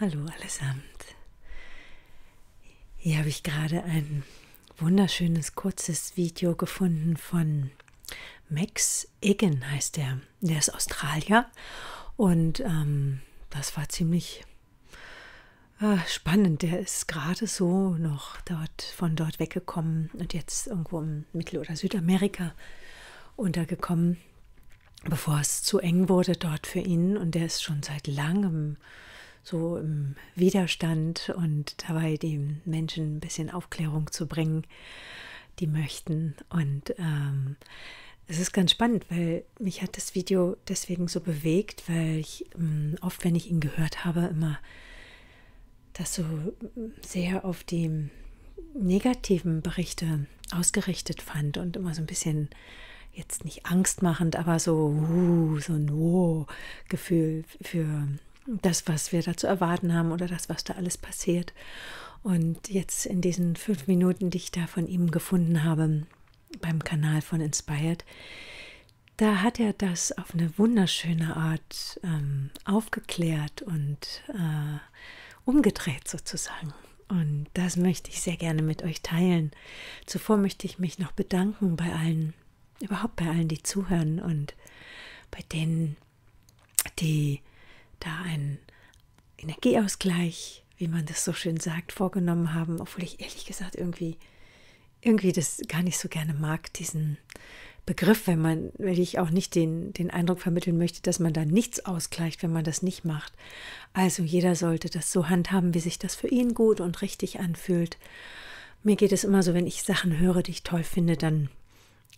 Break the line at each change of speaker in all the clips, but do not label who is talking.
Hallo allesamt. Hier habe ich gerade ein wunderschönes kurzes Video gefunden von Max Egan heißt er. Der ist Australier und ähm, das war ziemlich äh, spannend. Der ist gerade so noch dort von dort weggekommen und jetzt irgendwo in Mittel- oder Südamerika untergekommen, bevor es zu eng wurde dort für ihn. Und der ist schon seit langem so im Widerstand und dabei den Menschen ein bisschen Aufklärung zu bringen, die möchten. Und ähm, es ist ganz spannend, weil mich hat das Video deswegen so bewegt, weil ich ähm, oft, wenn ich ihn gehört habe, immer das so sehr auf die negativen Berichte ausgerichtet fand und immer so ein bisschen jetzt nicht angstmachend, aber so, uh, so ein Wow-Gefühl für das, was wir da zu erwarten haben oder das, was da alles passiert. Und jetzt in diesen fünf Minuten, die ich da von ihm gefunden habe beim Kanal von Inspired, da hat er das auf eine wunderschöne Art ähm, aufgeklärt und äh, umgedreht sozusagen. Und das möchte ich sehr gerne mit euch teilen. Zuvor möchte ich mich noch bedanken bei allen, überhaupt bei allen, die zuhören und bei denen, die da einen Energieausgleich, wie man das so schön sagt, vorgenommen haben, obwohl ich ehrlich gesagt irgendwie, irgendwie das gar nicht so gerne mag, diesen Begriff, wenn man, weil ich auch nicht den, den Eindruck vermitteln möchte, dass man da nichts ausgleicht, wenn man das nicht macht. Also jeder sollte das so handhaben, wie sich das für ihn gut und richtig anfühlt. Mir geht es immer so, wenn ich Sachen höre, die ich toll finde, dann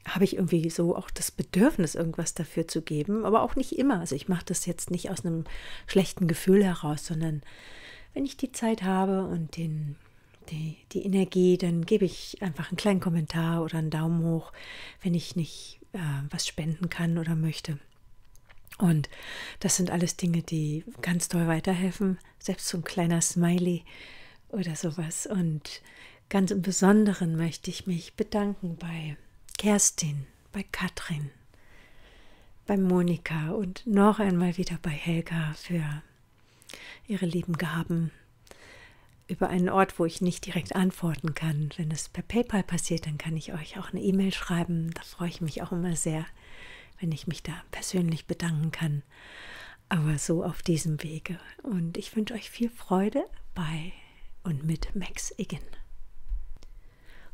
habe ich irgendwie so auch das Bedürfnis, irgendwas dafür zu geben, aber auch nicht immer. Also ich mache das jetzt nicht aus einem schlechten Gefühl heraus, sondern wenn ich die Zeit habe und den, die, die Energie, dann gebe ich einfach einen kleinen Kommentar oder einen Daumen hoch, wenn ich nicht äh, was spenden kann oder möchte. Und das sind alles Dinge, die ganz toll weiterhelfen, selbst so ein kleiner Smiley oder sowas. Und ganz im Besonderen möchte ich mich bedanken bei Kerstin, bei Katrin, bei Monika und noch einmal wieder bei Helga für ihre lieben Gaben über einen Ort, wo ich nicht direkt antworten kann. Wenn es per PayPal passiert, dann kann ich euch auch eine E-Mail schreiben. Da freue ich mich auch immer sehr, wenn ich mich da persönlich bedanken kann. Aber so auf diesem Wege. Und ich wünsche euch viel Freude bei und mit Max Igen.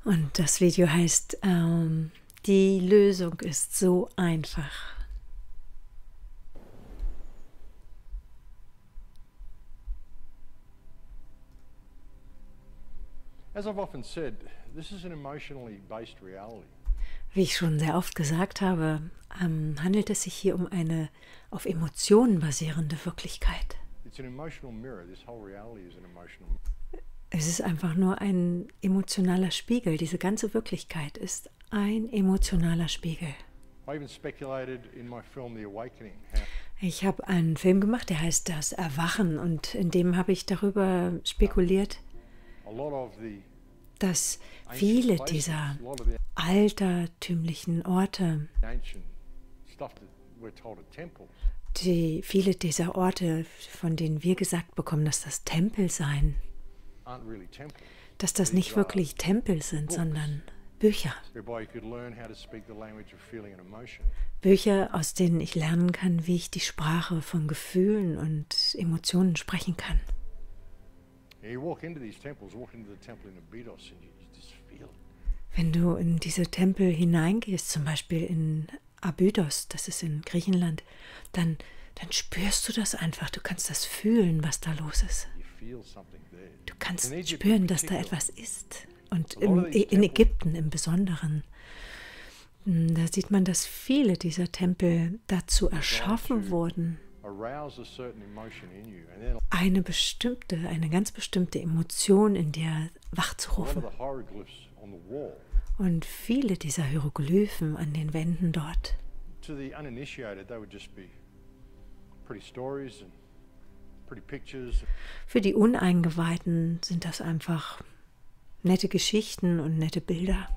Und das Video heißt, ähm, die Lösung ist so einfach.
As I've often said, this is an emotionally based reality.
Wie ich schon sehr oft gesagt habe, ähm, handelt es sich hier um eine auf Emotionen basierende Wirklichkeit.
It's an emotional mirror. This whole reality is an emotional
Es ist einfach nur ein emotionaler Spiegel. Diese ganze Wirklichkeit ist ein emotionaler Spiegel. Ich habe einen Film gemacht, der heißt Das Erwachen und in dem habe ich darüber spekuliert, dass viele dieser altertümlichen Orte, die viele dieser Orte, von denen wir gesagt bekommen, dass das Tempel seien. Dass das nicht wirklich Tempel sind, sondern Bücher. Bücher, aus denen ich lernen kann, wie ich die Sprache von Gefühlen und Emotionen sprechen kann. Wenn du in diese Tempel hineingehst, zum Beispiel in Abydos, das ist in Griechenland, dann, dann spürst du das einfach. Du kannst das fühlen, was da los ist. Du kannst spüren, dass da etwas ist. Und im, in Ägypten im Besonderen. hm, Da sieht man, dass viele dieser Tempel dazu erschaffen wurden, eine bestimmte, eine ganz bestimmte Emotion in dir wachzurufen. Und viele dieser Hieroglyphen an den Wänden dort,
To the uninitiated, they would just be pretty stories and.
Für die Uneingeweihten sind das einfach nette Geschichten und nette Bilder.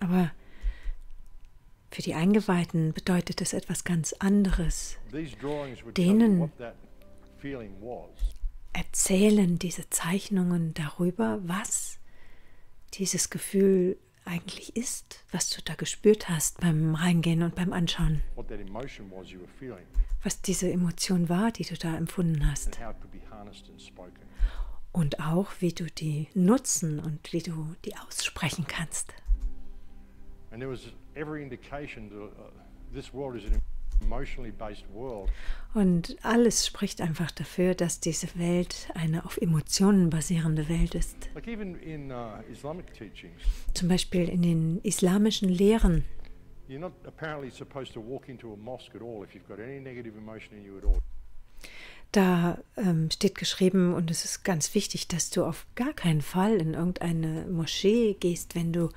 Aber für die Eingeweihten bedeutet es etwas ganz anderes. Denen erzählen diese Zeichnungen darüber, was dieses Gefühl eigentlich ist, was du da gespürt hast beim Reingehen und beim Anschauen,
was
diese Emotion war, die du da empfunden hast? Und auch, wie du die nutzen und wie du die aussprechen kannst.
And there was every indication that uh, this world is an
Und alles spricht einfach dafür, dass diese Welt eine auf Emotionen basierende Welt ist.
uh.
Zum Beispiel in den islamischen Lehren. Da ähm, steht geschrieben, und es ist ganz wichtig, dass du auf gar keinen Fall in irgendeine Moschee gehst, wenn du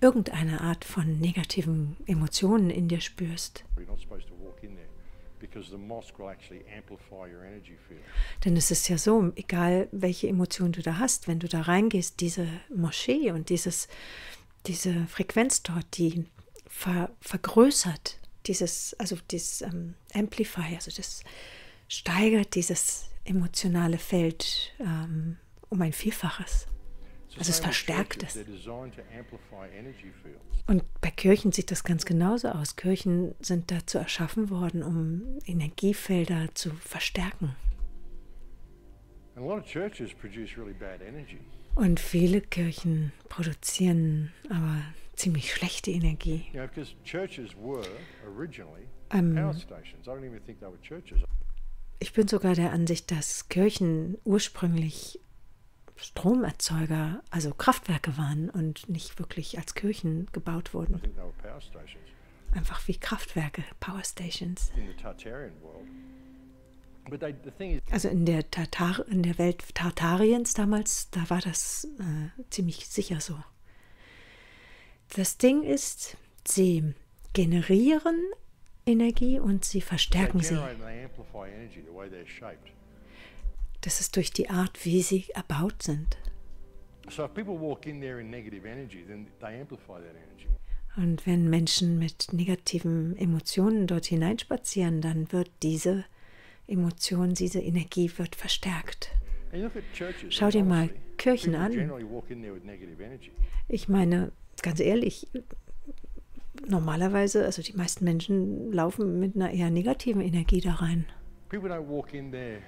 irgendeine Art von negativen Emotionen in dir spürst. Denn es ist ja so, egal welche Emotion du da hast, wenn du da reingehst, diese Moschee und dieses, diese Frequenz dort, die ver, vergrößert dieses, also dieses ähm, Amplify, also das steigert dieses emotionale Feld ähm, um ein Vielfaches. Also es verstärkt es. Und bei Kirchen sieht das ganz genauso aus. Kirchen sind dazu erschaffen worden, um Energiefelder zu verstärken. Und viele Kirchen produzieren aber ziemlich schlechte Energie. Ähm. Ich bin sogar der Ansicht, dass Kirchen ursprünglich Stromerzeuger, also Kraftwerke waren und nicht wirklich als Kirchen gebaut wurden. Einfach wie Kraftwerke, Power Stations. Also in der, Tatar in der Welt Tartariens damals, da war das äh, ziemlich sicher so. Das Ding ist, sie generieren Energie und sie verstärken sie. Das ist durch die Art, wie sie erbaut sind.
So if people walk in there in negative energy, then they amplify that energy.
Und wenn Menschen mit negativen Emotionen dort hineinspazieren, dann wird diese Emotion, diese Energie wird verstärkt. Schau dir mal Kirchen an. Ich meine, ganz ehrlich, normalerweise, also die meisten Menschen laufen mit einer eher negativen Energie da rein.
People don't walk in there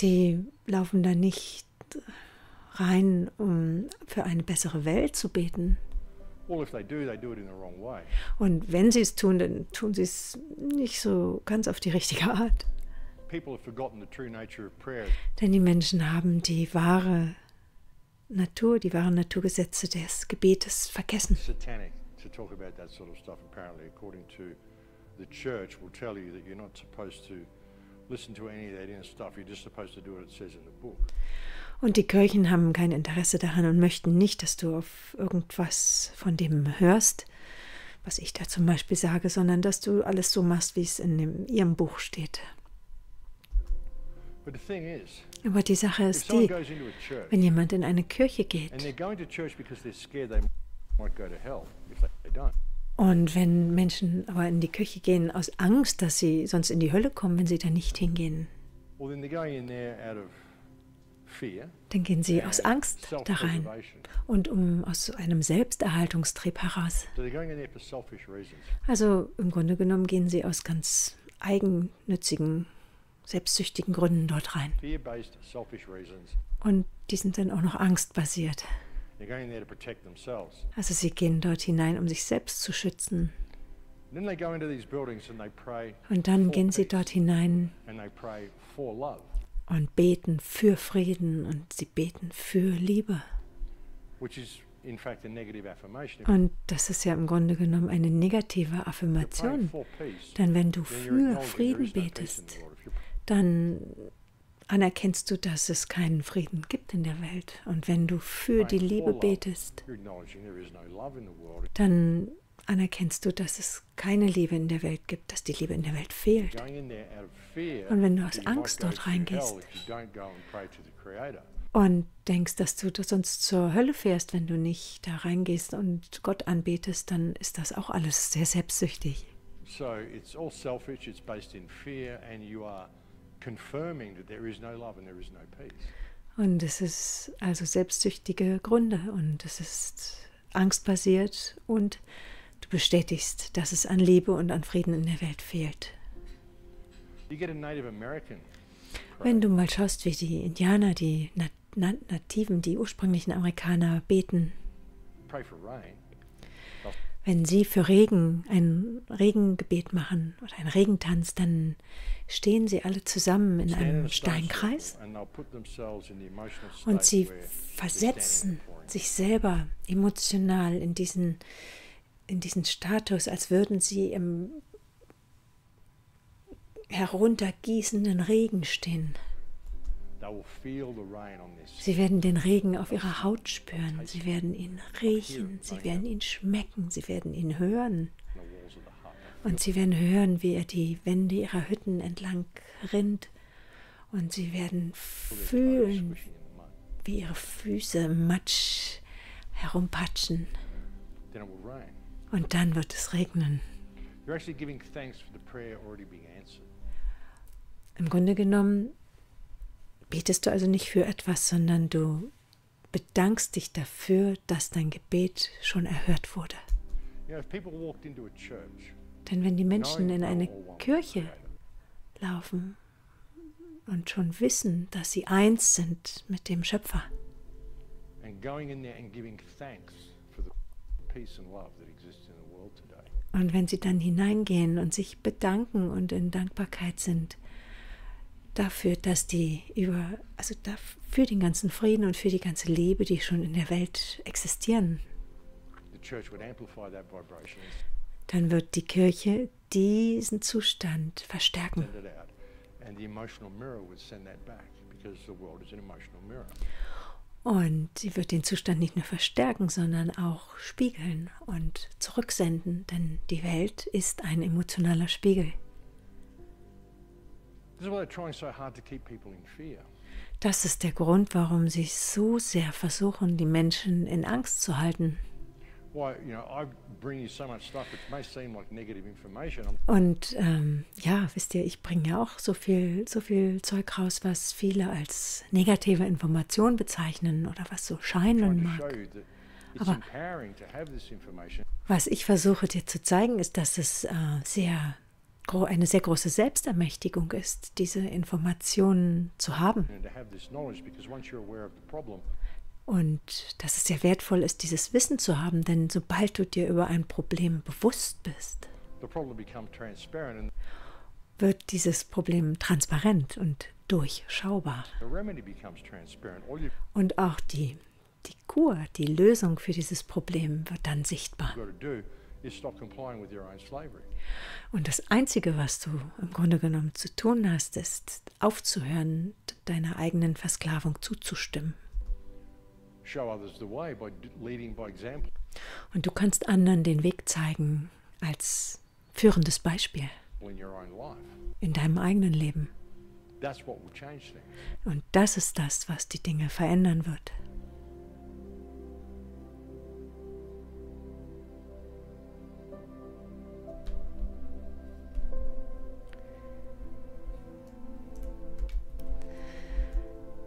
Die laufen da nicht rein, um für eine bessere Welt zu beten.
Well, if they do, they do it in the wrong way.
Und wenn sie es tun, dann tun sie es nicht so ganz auf die richtige Art. Denn die Menschen haben die wahre Natur, die wahren Naturgesetze des Gebetes vergessen.
Satanic
Und die Kirchen haben kein Interesse daran und möchten nicht, dass du auf irgendwas von dem hörst, was ich da zum Beispiel sage, sondern dass du alles so machst, wie es in dem, ihrem Buch steht.
But the thing is,
Aber die Sache ist die, wenn jemand in eine Kirche geht und wenn Menschen aber in die Kirche gehen aus Angst, dass sie sonst in die Hölle kommen, wenn sie da nicht hingehen, dann gehen sie aus Angst da rein und um aus einem Selbsterhaltungstrieb heraus. Also im Grunde genommen gehen sie aus ganz eigennützigen, selbstsüchtigen Gründen dort rein. Und die sind dann auch noch angstbasiert. Also sie gehen dort hinein, um sich selbst zu schützen.
And then they go into these buildings and they pray
Und dann
for
gehen sie dort hinein
and they pray for love,
und beten für Frieden und sie beten für Liebe. Und das ist ja im Grunde genommen eine negative Affirmation. Denn wenn du für Frieden betest, dann anerkennst du, dass es keinen Frieden gibt in der Welt. Und wenn du für die Liebe betest, dann anerkennst du, dass es keine Liebe in der Welt gibt, dass die Liebe in der Welt fehlt. Und wenn du aus Angst dort reingehst und denkst, dass du sonst zur Hölle fährst, wenn du nicht da reingehst und Gott anbetest, dann ist das auch alles sehr selbstsüchtig.
So it's all selfish, it's based in fear, and you are confirming that there is no love and there is no peace.
Und es ist also selbstsüchtige Gründe und es ist angstbasiert und du bestätigst, dass es an Liebe und an Frieden in der Welt fehlt.
You get a Native American.
Wenn du mal schaust, wie die Indianer, die Nat Nat Nativen, die ursprünglichen Amerikaner beten, wenn sie für Regen ein Regengebet machen oder einen Regentanz, dann stehen sie alle zusammen in einem Steinkreis und sie versetzen sich selber emotional in diesen, in diesen Status, als würden sie im heruntergießenden Regen stehen. Sie werden den Regen auf ihrer Haut spüren, sie werden ihn riechen, sie werden ihn schmecken, sie werden ihn hören. Und sie werden hören, wie er die Wände ihrer Hütten entlang rinnt. Und sie werden fühlen, wie ihre Füße im Matsch herumpatschen. Und dann wird es regnen. Im Grunde genommen betest du also nicht für etwas, sondern du bedankst dich dafür, dass dein Gebet schon erhört wurde. Denn wenn die Menschen in eine Kirche laufen und schon wissen, dass sie eins sind mit dem Schöpfer und wenn sie dann hineingehen und sich bedanken und in Dankbarkeit sind dafür, dass die über, also für den ganzen Frieden und für die ganze Liebe, die schon in der Welt existieren,
the church would amplify that vibration
dann wird die Kirche diesen Zustand verstärken.
and send it out. And the emotional mirror would send that back because the world is an emotional mirror.
Und sie wird den Zustand nicht nur verstärken, sondern auch spiegeln und zurücksenden, denn die Welt ist ein emotionaler Spiegel. Das ist der Grund, warum sie so sehr versuchen, die Menschen in Angst zu halten. Und ähm, ja, wisst ihr, ich bringe ja auch so viel, so viel Zeug raus, was viele als negative Information bezeichnen oder was so scheinen mag. Aber- Was ich versuche dir zu zeigen, ist, dass es äh, sehr eine sehr große Selbstermächtigung ist, diese Informationen zu haben. Und dass es sehr wertvoll ist, dieses Wissen zu haben, denn sobald du dir über ein Problem bewusst bist, wird dieses Problem transparent und durchschaubar. Und auch die, die Kur, die Lösung für dieses Problem wird dann sichtbar. Und das Einzige, was du im Grunde genommen zu tun hast, ist aufzuhören, deiner eigenen Versklavung zuzustimmen. Und du kannst anderen den Weg zeigen als führendes Beispiel
in
deinem eigenen Leben. Und das ist das, was die Dinge verändern wird.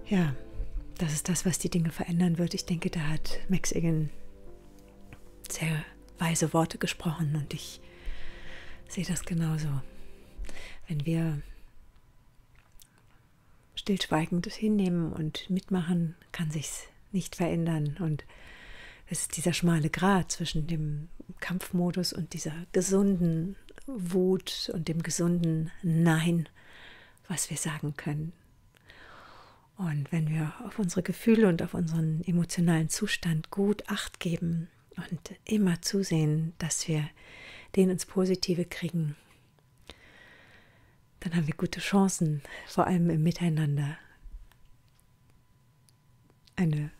Ja, das ist das, was die Dinge verändern wird. Ich denke, da hat Max Igan sehr weise Worte gesprochen und ich sehe das genauso. Wenn wir stillschweigend hinnehmen und mitmachen, kann sich's nicht verändern. Und es ist dieser schmale Grat zwischen dem Kampfmodus und dieser gesunden Wut und dem gesunden Nein, was wir sagen können. Und wenn wir auf unsere Gefühle und auf unseren emotionalen Zustand gut acht geben und immer zusehen, dass wir den ins Positive kriegen, dann haben wir gute Chancen, vor allem im Miteinander eine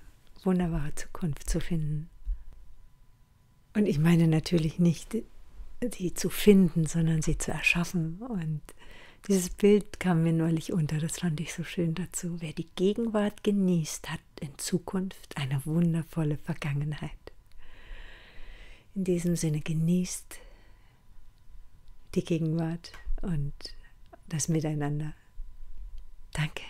wunderbare Zukunft zu finden. Und ich meine natürlich nicht, sie zu finden, sondern sie zu erschaffen. Und dieses Bild kam mir neulich unter, das fand ich so schön dazu. Wer die Gegenwart genießt, hat in Zukunft eine wundervolle Vergangenheit. In diesem Sinne genießt die Gegenwart und das Miteinander. Danke.